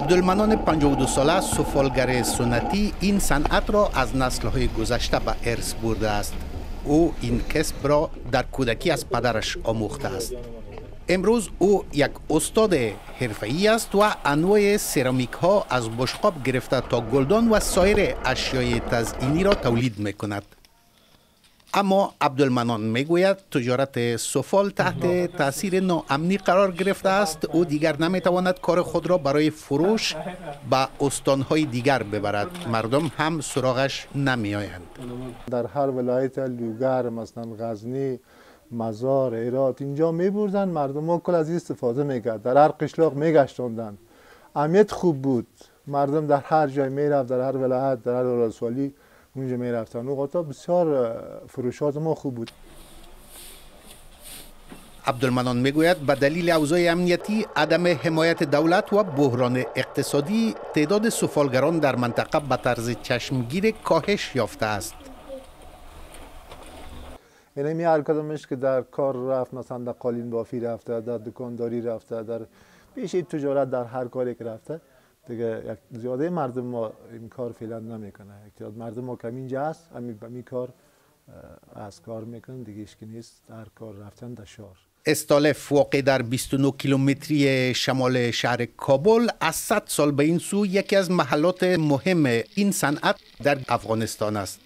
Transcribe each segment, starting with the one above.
عبدالمنان 52 ساله سفالگر سنتی این صنعت را از نسلهای گذشته به ارث برده است. او این کسب را در کودکی از پدرش آموخته است. امروز او یک استاد حرفه‌ای است و انواع سرامیک ها از بشقاب گرفته تا گلدان و سایر اشیای تزئینی را تولید می‌کند. اما عبدالمنان می‌گوید تجارت سفال تحت تاثیر ناامنی قرار گرفته است. او دیگر نمی‌تواند کار خود را برای فروش به استانهای دیگر ببرد. مردم هم سراغش نمیآیند. در هر ولایت لوگر مثلا غزنی مزار ایرات اینجا میبردن مردم ها کل از این استفاده می‌کرد در هر قشلاق میگشتاندن. امیت خوب بود. مردم در هر جای می‌رفت در هر ولایت در هر ولسوالی اونجا می‌رفتن اوقاتا بسیار فروشات ما خوب بود. عبدالمنان می‌گوید به دلیل اوضاع امنیتی عدم حمایت دولت و بحران اقتصادی تعداد سفالگران در منطقه به طرز چشمگیر کاهش یافته است. یعنی می هر کدامش که در کار رفت مثلا در قالین بافی رفته در دکانداری رفته در پیش تجارت در هر کاری که رفته. دیگه زیاده مردم ما این کار فعلا نمی‌کنه یک مردم ما کم اینجا هست همین به کار از کار می‌کنن دیگه اشکی نیست. در کار رفتن در شهر. استالف واقع در 29 کیلومتری شمال شهر کابل از 100 سال به این سو یکی از محلات مهم این صنعت در افغانستان است.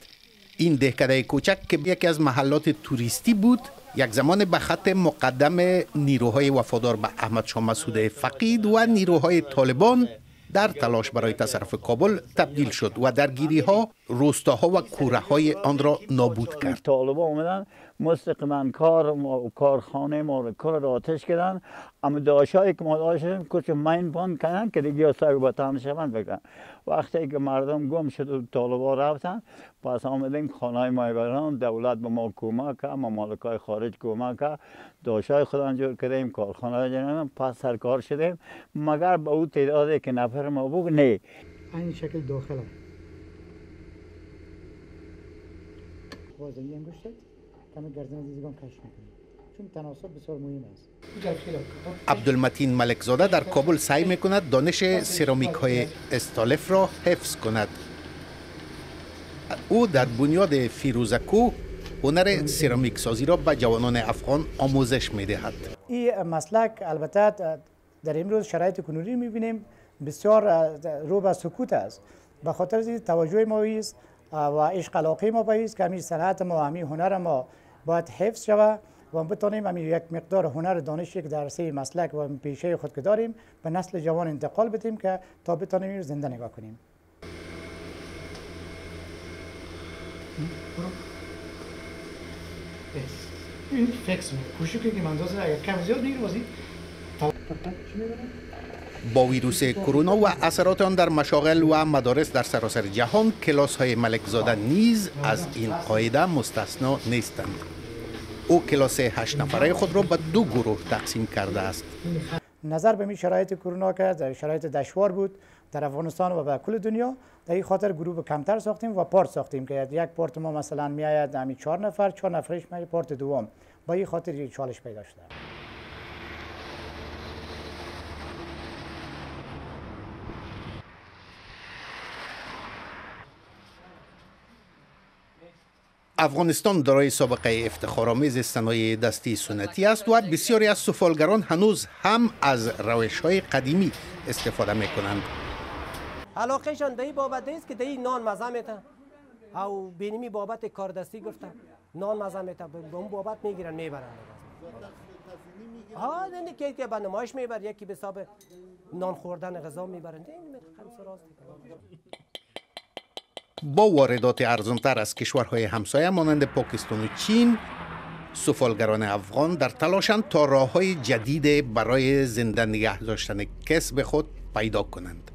این دهکده کوچک که یکی از محلات توریستی بود یک زمان به خط مقدم نیروهای وفادار به احمد شاه مسعود فقید و نیروهای طالبان در تلاش برای تصرف کابل تبدیل شد و درگیری ها روستاها و کوره های آن را نابود کرد. مستقیما کار و کارخانه ما رو کل را آتش کردن. اما داشایی که ما داشتیم کچھ مین بند کردن که دیگه سر بطن شوند بکن وقتی که مردم گم شد و طالبا رفتن پس آمدیم خانه مایبران دولت به ما کمک کرد ممالکای خارج کمک کرد. داشای خودان جور کردیم کارخانه جنیم پس سرکار شدیم. مگر به او تعدادی که نفر ما بود؟ نه. این شکل داخل بازنگی انگشتت کمی گردن دیزگان کش می‌کنیم چون تناسب بسیار مهم است. عبدالمتین ملکزاده در کابل سعی می‌کند دانش سرامیک های استالف را حفظ کند. او در بنیاد فیروزکو هنر سرامیک سازی را به جوانان افغان آموزش می‌دهد. این مسلک البته در امروز شرایط کنونی می‌بینیم بسیار رو به سکوت است. به خاطر توجه ما است و عشق علاقه ما به است که همین صنعت ما همین هنر ما باید حفظ شود و بتانیم همین یک مقدار هنر دانشی که در سه مسلک و پیشه خود که داریم به نسل جوان انتقال بدیم که تا بتانیم این زنده نگاه کنیم. این فکس می کوشش که من اگر کم زیاد بگیر بازی با ویروس کرونا و اثرات آن در مشاغل و مدارس در سراسر جهان کلاس های ملک زاده نیز از این قاعده مستثنا نیستند. او کلاس هشت نفره خود را به دو گروه تقسیم کرده است. نظر به می شرایط کرونا که در شرایط دشوار بود در افغانستان و به کل دنیا در این خاطر گروه کمتر ساختیم و پارت ساختیم که یک پارت ما مثلا می آید همین چهار نفر چهار نفرش می پارت دوم. با این خاطر چالش پیدا شده. افغانستان دارای سابقه افتخارآمیز صنایع دستی سنتی است و بسیاری از سفالگران هنوز هم از روش های قدیمی استفاده می کنند. علاقهشان در بابت است که در نان مزه میتن. او بینیمی بابت کار دستی گفتن نان مزه میتن. به اون بابت می‌گیرن می‌برن. ها نه که که به نمایش میبر یکی به حساب نان خوردن غذا می‌برن. با واردات ارزانتر از کشورهای همسایه مانند پاکستان و چین سفالگران افغان در تلاشند تا راه های جدید برای زنده نگه داشتن کسب خود پیدا کنند.